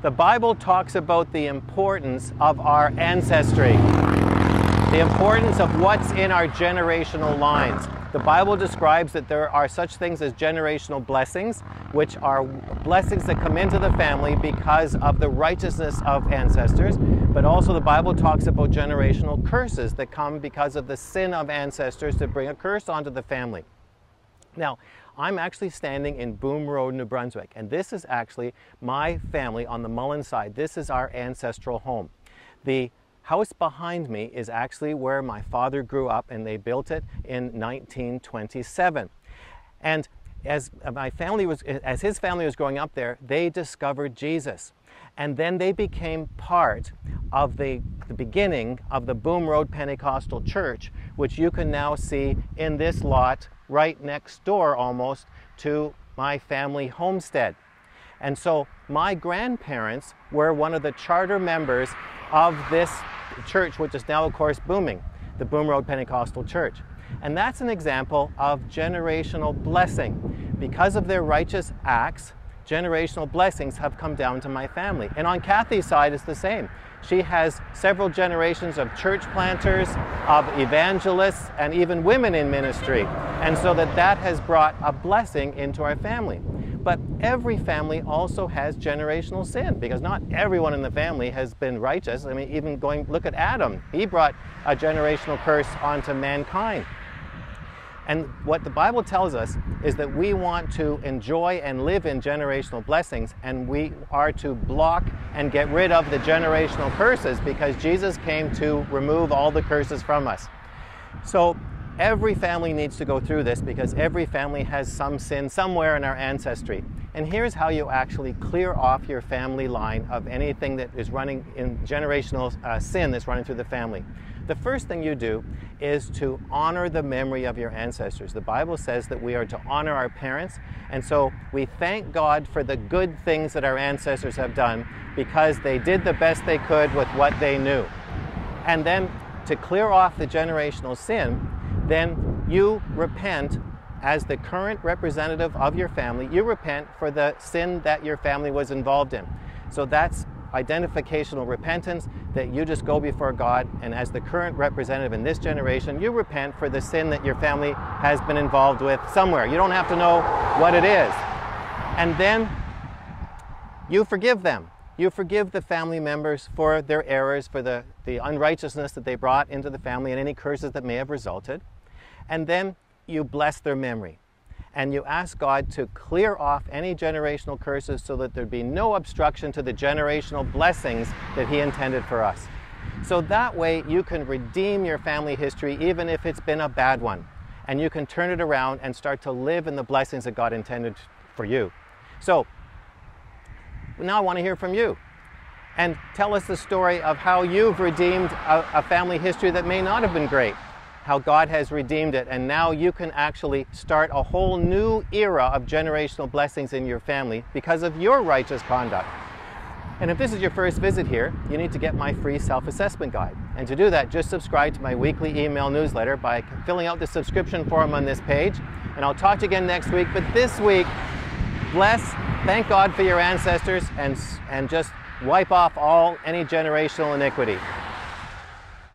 The Bible talks about the importance of our ancestry, the importance of what's in our generational lines. The Bible describes that there are such things as generational blessings, which are blessings that come into the family because of the righteousness of ancestors. But also, the Bible talks about generational curses that come because of the sin of ancestors that bring a curse onto the family. Now, I'm actually standing in Boom Road, New Brunswick, and this is actually my family on the Mullen side. This is our ancestral home. The house behind me is actually where my father grew up and they built it in 1927. And as uh, my family was as his family was growing up there, they discovered Jesus. And then they became part of the, the beginning of the Boom Road Pentecostal Church, which you can now see in this lot right next door almost to my family homestead. And so my grandparents were one of the charter members of this church, which is now, of course, booming, the Boom Road Pentecostal Church. And that's an example of generational blessing. Because of their righteous acts, generational blessings have come down to my family. And on Kathy's side, it's the same. She has several generations of church planters, of evangelists, and even women in ministry. And so that that has brought a blessing into our family. But every family also has generational sin because not everyone in the family has been righteous. I mean, even going, look at Adam. He brought a generational curse onto mankind. And what the Bible tells us is that we want to enjoy and live in generational blessings, and we are to block and get rid of the generational curses because Jesus came to remove all the curses from us. So Every family needs to go through this because every family has some sin somewhere in our ancestry. And here's how you actually clear off your family line of anything that is running in generational uh, sin that's running through the family. The first thing you do is to honor the memory of your ancestors. The Bible says that we are to honor our parents, and so we thank God for the good things that our ancestors have done because they did the best they could with what they knew. And then to clear off the generational sin, then you repent as the current representative of your family. You repent for the sin that your family was involved in. So that's identificational repentance that you just go before God and as the current representative in this generation, you repent for the sin that your family has been involved with somewhere. You don't have to know what it is. And then you forgive them. You forgive the family members for their errors, for the, the unrighteousness that they brought into the family and any curses that may have resulted and then you bless their memory. And you ask God to clear off any generational curses so that there'd be no obstruction to the generational blessings that He intended for us. So that way you can redeem your family history even if it's been a bad one. And you can turn it around and start to live in the blessings that God intended for you. So now I want to hear from you. And tell us the story of how you've redeemed a, a family history that may not have been great how God has redeemed it. And now you can actually start a whole new era of generational blessings in your family because of your righteous conduct. And if this is your first visit here, you need to get my free self-assessment guide. And to do that, just subscribe to my weekly email newsletter by filling out the subscription form on this page. And I'll talk to you again next week. But this week, bless, thank God for your ancestors, and, and just wipe off all any generational iniquity.